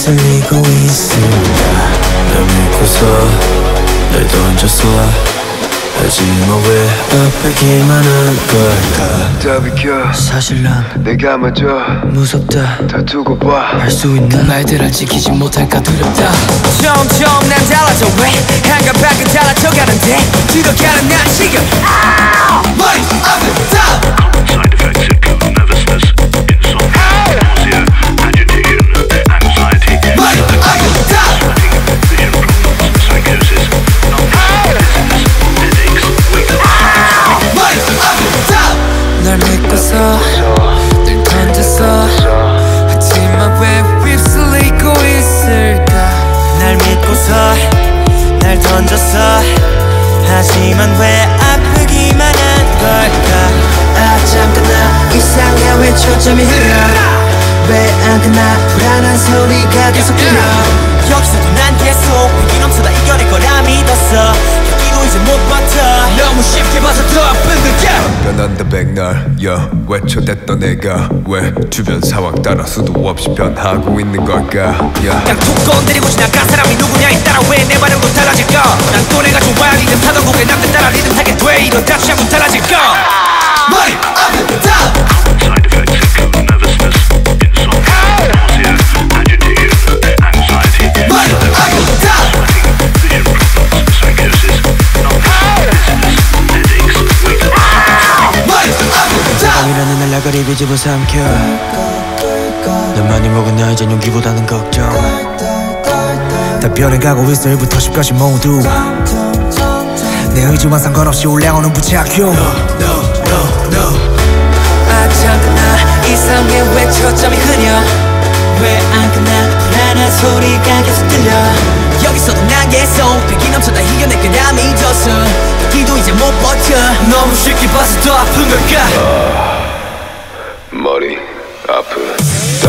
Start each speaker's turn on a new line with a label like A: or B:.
A: 휩쓸리고 있을까 날 믿고서 날 던졌어 하지만 왜 아프기만 한 걸까?
B: 다 비켜.
A: 사실 난
B: 내가 먼저
A: 무섭다.
B: 다 두고 봐.
A: 할수 있는 말들을 지키지 못할까 두렵다.
C: 점점 난 달라져. 왜 한가밖에 달라져가는데? 들어가는 난 지금 머
A: 하지만 왜
C: 아프기만 한 걸까? 아 잠깐 나. 이상해. 왜 초점이 흐려? 왜 안 끝나? 불안한 소리가 계속 들려. 여기서도 난 계속 위기 넘쳐다 이겨낼 거라 믿었어. 여기도 이제 못 버텨
B: 변한다 백날 야 외쳐댔던 내가 왜 주변 상황 따라 수도 없이 변하고 있는 걸까? 야.
C: 그냥 툭 건드리고 지나간 사람이 누구냐에 따라 왜 내 반응도 달라질까? 난 또 내가 좋아 리듬 타던 곡에 남들 따라 리듬 타게 돼. 이런 다시 한번 달라질까? 머리 아프
A: 날 나가리 비집어 삼켜. 난 많이 먹은 나 이젠 용기보다는 걱정.
D: 다 변해가고 있어 1부터 10까지 모두. 내 의지와 상관없이 올라오는 부착용
C: 아 잠깐 나 이상해. 왜 초점이 흐려? 왜 안 끝나? 불안한 소리가 계속 들려. 여기서도 난 계속 백이 넘쳐다 이겨낼 거라 믿었어 여기도 이제 못 버텨. 너무 쉽게 봐서 더 아픈 걸까
B: 머리 아프